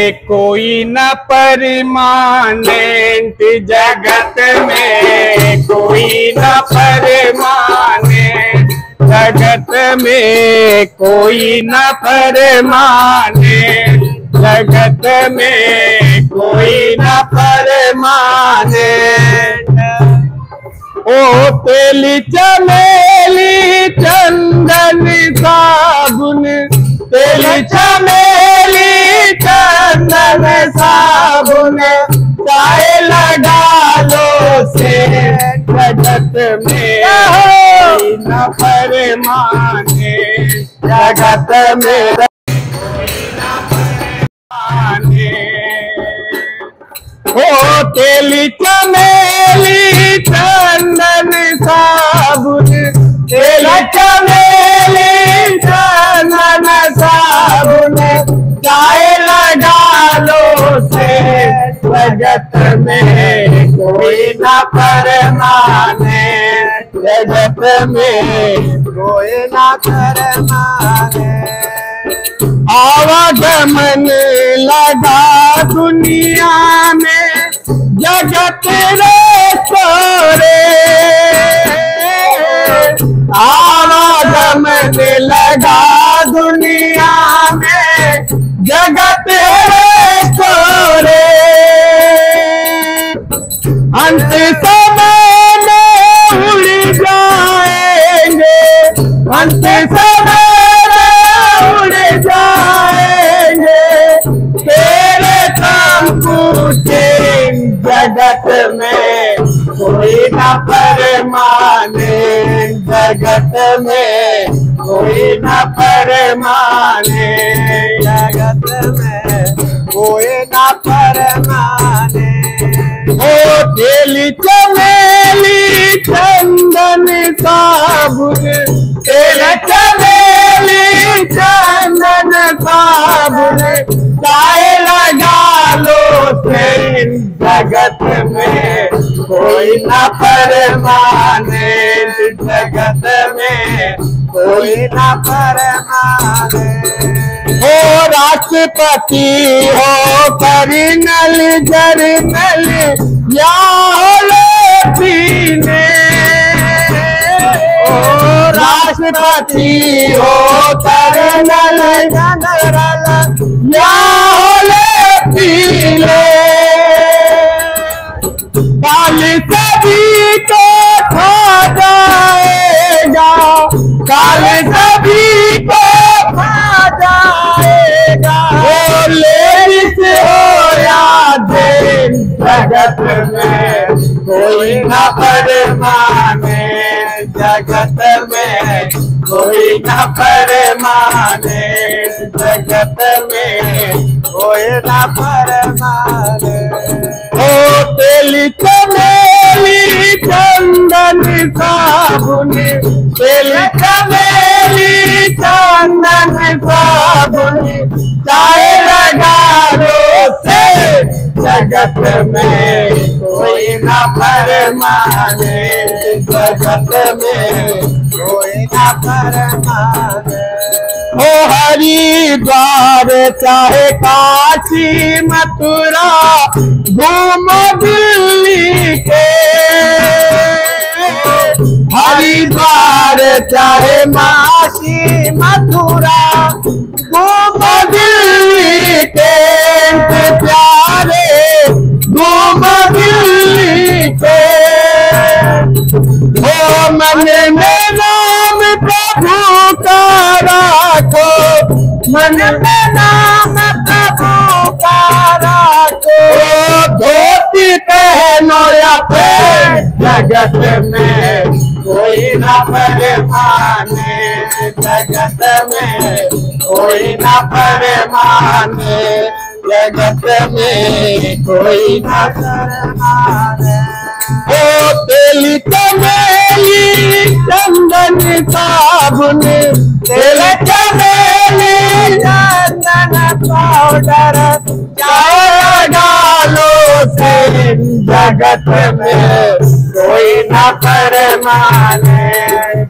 कोई न परमानेंट जगत में, कोई न परमानेंट जगत में, कोई न परमानेंट जगत में, कोई न परमानेंट। ओ तेली चमेली चंदन साबुन, तेली चमेली चंदन साबुन चाय लगा लो से। जगत में न परमाने जगत में ओ तेली चमेली चंदन साबुन जगत में कोई न परमाने जगत में कोई ना कर माने आवागमन लगा दुनिया में, जगत रे तोरे। आवागमन लगा दुनिया में, जगत जगत में कोई न परमाने जगत में कोई न परमाने। जगत में कोई न पर माने ओ तेली चमेली चंदन साबुन जगत में, कोई न परमाने जगत में, कोई ना कर माने हो राष्ट्रपति, हो करिनल जरनल, या पीने ओ राष्ट्रपति, हो करिनल जनरल, या पीले सभी को खा जाएगा। काल सभी को खा जाएगा। ओ लेडीज़ हो जगत में कोई न परमाने जगत में कोई न परमाने जगत में कोई ना माने साबुन चंदन से जगत में कोई न जगत में कोई ना कर माने ओ हरिद्वार, चाहे काशी, मथुरा, घूम दिल्ली के। हरिद्वार चाहे मासी मथुरा, घूम दिल्ली के प्यारे, घूम दिल्ली के। ओ मन में नाम प्रभु का राखो मन में नाम प्रभु का। राखो धोती पहनो या फिर जगत में कोई न परमाने जगत में कोई न परमाने जगत में कोई न माने। ओ तेली चमेली, चंदन साबुन, तेल चमेली, चंदन पाउडर चाय डालो से जगत में। कोई न परमाने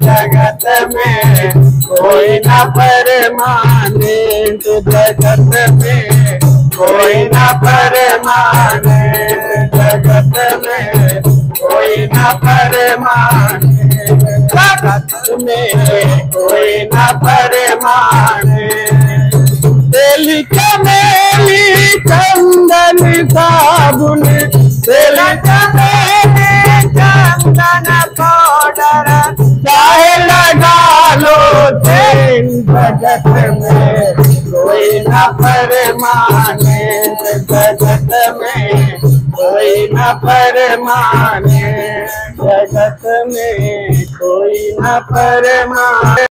जगत में, कोई न परमाने जगत में, कोई न परमाने जगत में, कोई न परमाने जगत में, कोई न परमाने तेली चमेली चंदन साबुन तेली जगत में कोई न परमाने जगत में कोई न परमाने जगत में कोई न परमाने